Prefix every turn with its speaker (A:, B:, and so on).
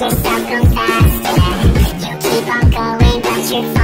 A: You keep on going but you're